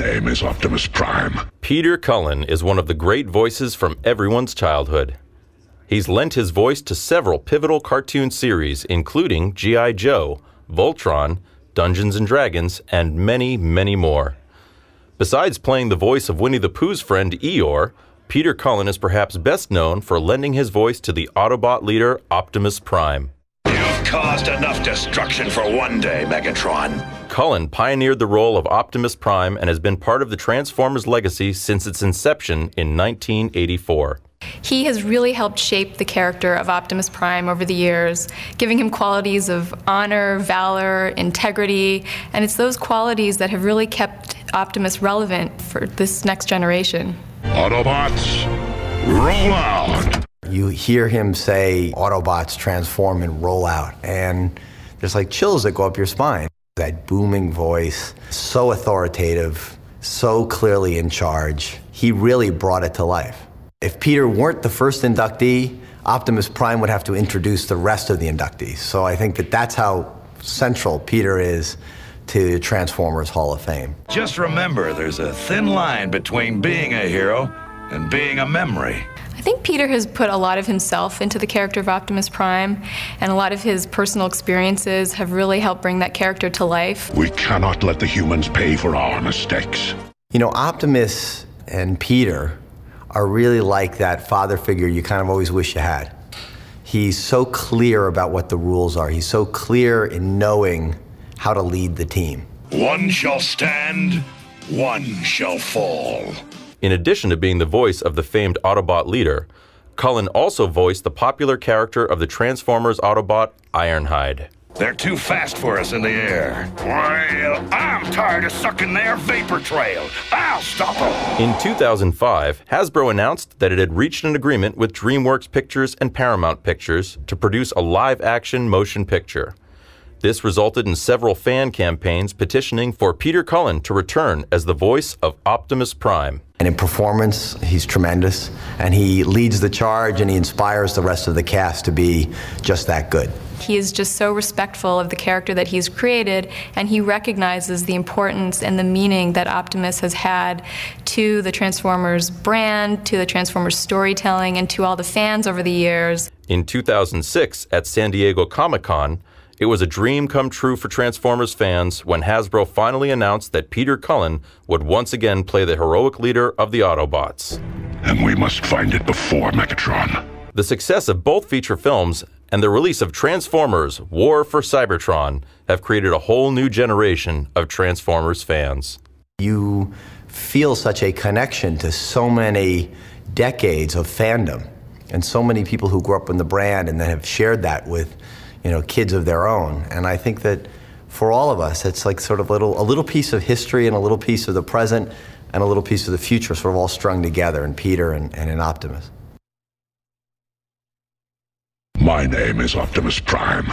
is Optimus Prime. Peter Cullen is one of the great voices from everyone's childhood. He's lent his voice to several pivotal cartoon series, including G.I. Joe, Voltron, Dungeons and Dragons, and many, many more. Besides playing the voice of Winnie the Pooh's friend Eeyore, Peter Cullen is perhaps best known for lending his voice to the Autobot leader Optimus Prime. You've caused enough destruction for one day, Megatron. Cullen pioneered the role of Optimus Prime and has been part of the Transformers legacy since its inception in 1984. He has really helped shape the character of Optimus Prime over the years, giving him qualities of honor, valor, integrity, and it's those qualities that have really kept Optimus relevant for this next generation. Autobots, roll out! You hear him say, Autobots transform and roll out, and there's like chills that go up your spine. That booming voice, so authoritative, so clearly in charge. He really brought it to life. If Peter weren't the first inductee, Optimus Prime would have to introduce the rest of the inductees. So I think that that's how central Peter is to Transformers Hall of Fame. Just remember, there's a thin line between being a hero and being a memory. I think Peter has put a lot of himself into the character of Optimus Prime, and a lot of his personal experiences have really helped bring that character to life. We cannot let the humans pay for our mistakes. You know, Optimus and Peter are really like that father figure you kind of always wish you had. He's so clear about what the rules are. He's so clear in knowing how to lead the team. One shall stand, one shall fall. In addition to being the voice of the famed Autobot leader, Cullen also voiced the popular character of the Transformers Autobot Ironhide. They're too fast for us in the air. Well, I'm tired of sucking their vapor trail. I'll stop them. In 2005, Hasbro announced that it had reached an agreement with DreamWorks Pictures and Paramount Pictures to produce a live action motion picture. This resulted in several fan campaigns petitioning for Peter Cullen to return as the voice of Optimus Prime. And in performance, he's tremendous, and he leads the charge and he inspires the rest of the cast to be just that good. He is just so respectful of the character that he's created, and he recognizes the importance and the meaning that Optimus has had to the Transformers brand, to the Transformers storytelling, and to all the fans over the years. In 2006, at San Diego Comic Con, it was a dream come true for Transformers fans when Hasbro finally announced that Peter Cullen would once again play the heroic leader of the Autobots. And we must find it before Megatron. The success of both feature films and the release of Transformers War for Cybertron have created a whole new generation of Transformers fans. You feel such a connection to so many decades of fandom and so many people who grew up in the brand and then have shared that with you know, kids of their own. And I think that for all of us, it's like sort of little, a little piece of history and a little piece of the present and a little piece of the future sort of all strung together in Peter and, and in Optimus. My name is Optimus Prime.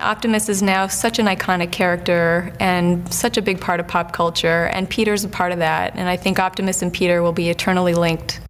Optimus is now such an iconic character and such a big part of pop culture, and Peter's a part of that. And I think Optimus and Peter will be eternally linked.